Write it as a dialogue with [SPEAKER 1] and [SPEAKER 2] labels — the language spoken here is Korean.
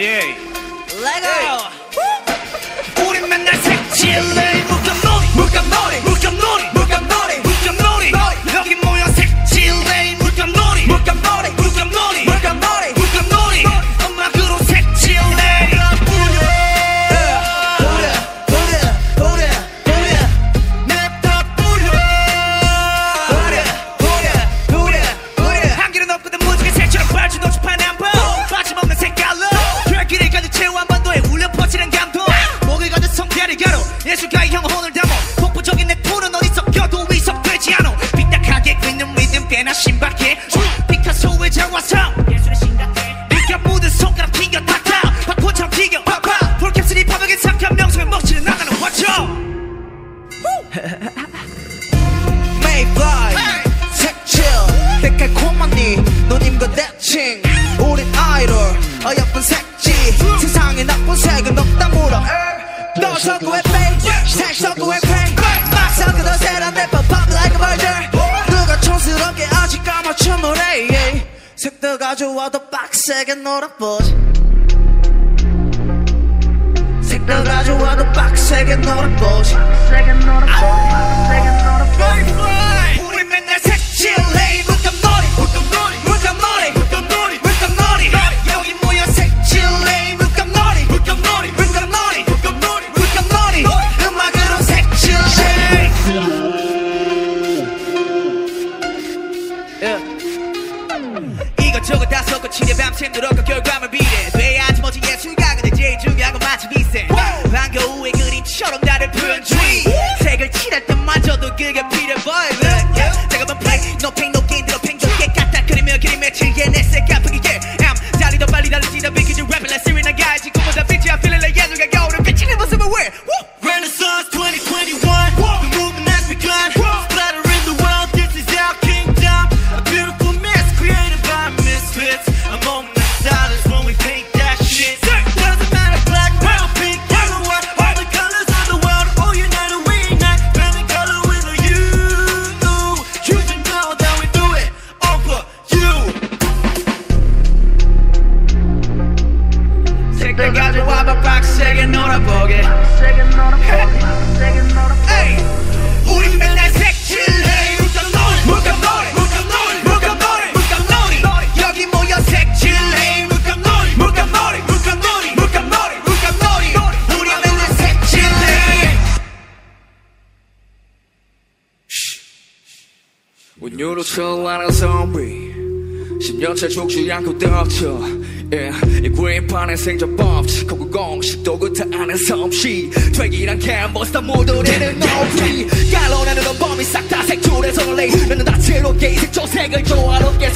[SPEAKER 1] 예예
[SPEAKER 2] 레고
[SPEAKER 1] 우리 맨날 색칠해 신박해. 피카소의 자화상 예술의 심각해 네가 묻은 손가락 튕겨 탁탁 박포처럼 튀겨 팍팍 폴캡슬이 파벽에 삭한 명성의 멋지는 나가는 화초
[SPEAKER 2] Mayfly 색칠 데칼코마니 노님과 대칭. 우린 아이돌 어여쁜 색지. 세상에 나쁜 색은 없다 물어. 너 섞고의 페이지 색 섞고의 팽막 섞어도 세란 래퍼 pop like a 촌스럽 게 아직 까맣죠 노래 yeah. 색도 가져와도 빡세게 놀아보지. 색도 가져와도 빡세게 놀아보지.
[SPEAKER 1] 우리 밤샘 늘어가 결과물 비례. 돼야지 멋진 예술가. 근데 제일 중요한 건 마치 비세 후의 그림처럼 나를 표현 주의. 색을 칠할 때마저도 그게 필요해 색깔 가져와봐 빡세게 놀아보게. 우리 맨날 색칠해. 물감놀이 물감놀이 물감놀이 물감놀이 여기 모여 색칠해. 우리 맨날 색칠해.
[SPEAKER 3] 운유로 철라는 좀비 10년째 죽지 않고 덮쳐. yeah. 이 구인판의 생존 법칙 거구 공식도 그타 아는 솜씨 tweak이란 캔버스 다 묻어내는 노브리 깔로나는 건 범위 싹다 색출해서 레이 너는 다채롭게 이 색 조색을 조화롭게